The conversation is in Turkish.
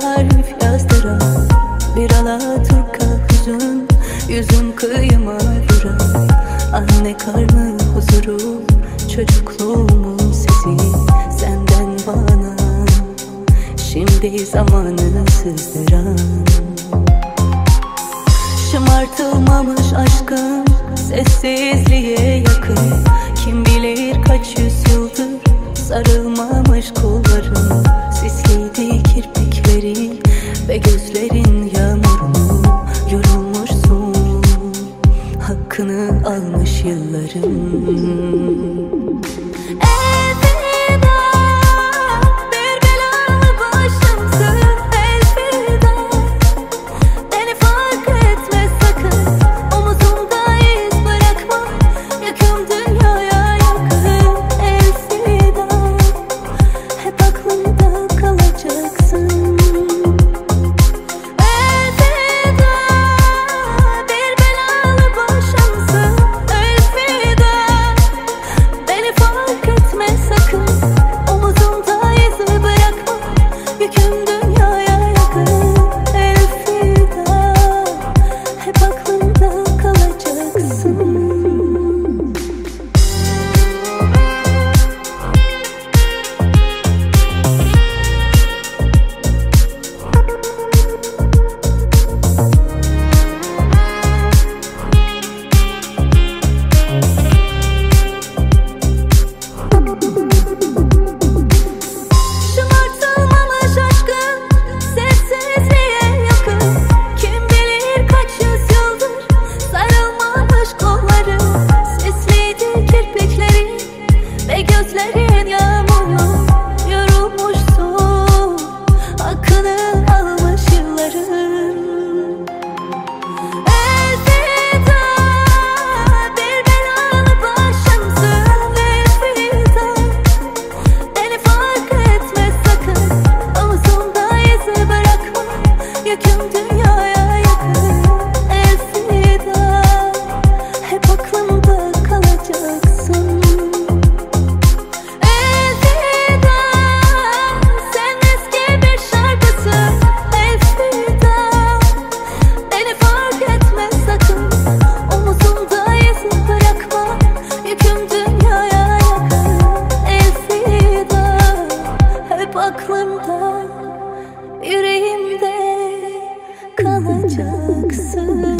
tarif yazdıra Bir Alaturka hüzün Yüzüm kıyıma dura Anne karnı huzuru Çocukluğumun sesi. Senden bana Şimdi zamanı sızdıran. Şımartılmamış aşkın Sessizliğe kirpiklerin Ve gözlerin yağmurlu Yorulmuşsun Hakkını almış yılların come to aklımda Yüreğimde kalacaksın